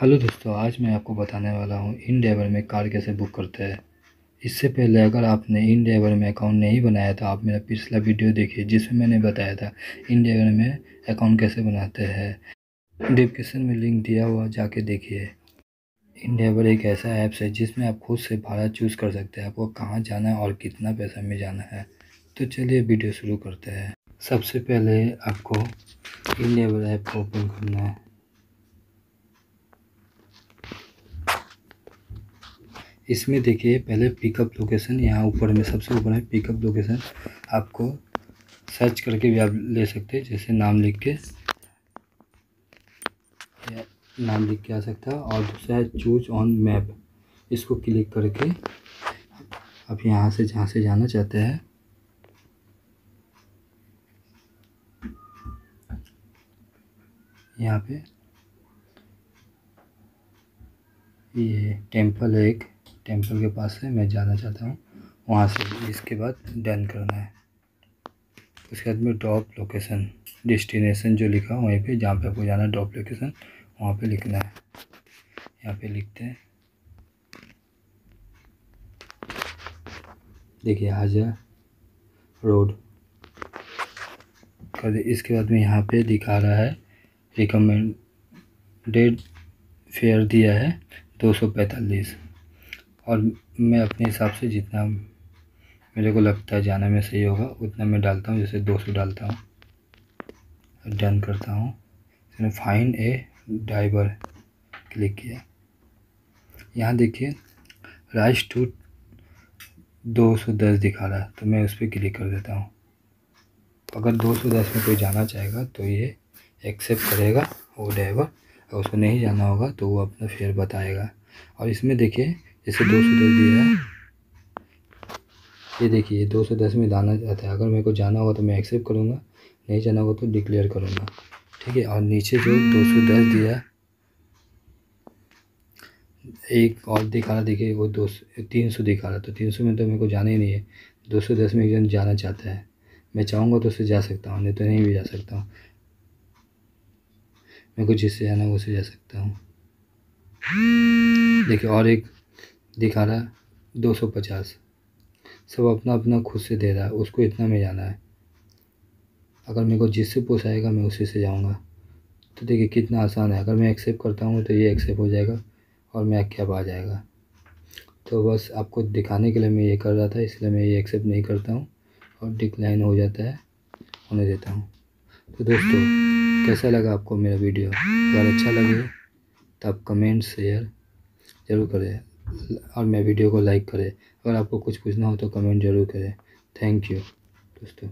Hello दोस्तों, आज मैं आपको बताने वाला हूँ इन ड्राइवर में कार कैसे बुक करते हैं। इससे पहले अगर आपने इन ड्राइवर में अकाउंट नहीं बनाया तो आप मेरा पिछला वीडियो देखिए जिसमें मैंने बताया था इन ड्राइवर में अकाउंट कैसे बनाते हैं। डिस्क्रिप्शन में लिंक दिया हुआ जाके देखिए। इन ड्राइवर एक ऐसा ऐप्स है जिसमें आप खुद से भाड़ा चूज़ कर सकते हैं, आपको कहाँ जाना है और कितना पैसा में जाना है। तो चलिए वीडियो शुरू करते हैं। सबसे पहले आपको इन ड्राइवर ऐप को ओपन करना है। इसमें देखिए, पहले पिकअप लोकेशन यहाँ ऊपर में सबसे ऊपर है पिकअप लोकेशन आपको सर्च करके भी आप ले सकते हैं, जैसे नाम लिख के। नाम लिख के आ सकता है। और दूसरा है चूज़ ऑन मैप इसको क्लिक करके आप यहाँ से जहाँ से जाना चाहते हैं। यहाँ पे ये टेंपल है एक। टेंपल के पास से मैं जाना चाहता हूँ। वहाँ से इसके बाद डन करना है। उसके बाद में ड्रॉप लोकेशन डेस्टिनेशन जो लिखा वहीं पे जहाँ पे आपको जाना है ड्रॉप लोकेशन वहाँ पे लिखना है। यहाँ पे लिखते हैं। देखिए हाजा रोड कर इसके बाद में यहाँ पे दिखा रहा है रिकमेंडेड फेयर दिया है, दो सौ पैंतालीस। और मैं अपने हिसाब से जितना मेरे को लगता है जाने में सही होगा, उतना मैं डालता हूँ, जैसे दो सौ डालता हूँ। डन करता हूँ। इसमें फाइन ए ड्राइवर क्लिक किया। यहाँ देखिए राइस टू दो सौ दस दिखा रहा है तो मैं उस पर क्लिक कर देता हूँ। अगर दो सौ दस में कोई जाना चाहेगा तो ये एक्सेप्ट करेगा, वो ड्राइवर अगर उसको नहीं जाना होगा तो वो अपना फेयर बताएगा। और इसमें देखिए जैसे दो सौ दस दिया है। ये देखिए दो सौ दस में जाना चाहता है। अगर मेरे को जाना होगा तो मैं एक्सेप्ट करूँगा, नहीं जाना होगा तो डिक्लेयर करूँगा। ठीक है, और नीचे जो दो सौ दस दिया, एक और दिखा रहा देखिए वो दो तीन सौ दिखा रहा तो तीन सौ में तो मेरे को जाना ही नहीं है। दो सौ दस में एक जन जाना चाहता है। मैं चाहूँगा तो उससे जा सकता हूँ, नहीं तो नहीं भी जा सकता हूँ। मेरे को जिससे जाना है उससे जा सकता हूँ। देखिए, और एक दिखा रहा है दो सौ पचास। सब अपना अपना खुद से दे रहा है, उसको इतना में जाना है। अगर मेरे को जिससे पोसाएगा मैं उसी से जाऊँगा। तो देखिए कितना आसान है। अगर मैं एक्सेप्ट करता हूँ तो ये एक्सेप्ट हो जाएगा और मैं कैब आ जाएगा। तो बस आपको दिखाने के लिए मैं ये कर रहा था, इसलिए मैं ये एक्सेप्ट नहीं करता हूँ और डिक्लाइन हो जाता है, होने देता हूँ। तो दोस्तों, कैसा लगा आपको मेरा वीडियो अगर अच्छा लगे तो आप कमेंट शेयर ज़रूर करें। और मेरे वीडियो को लाइक करें। अगर आपको कुछ पूछना हो तो कमेंट ज़रूर करें। थैंक यू दोस्तों।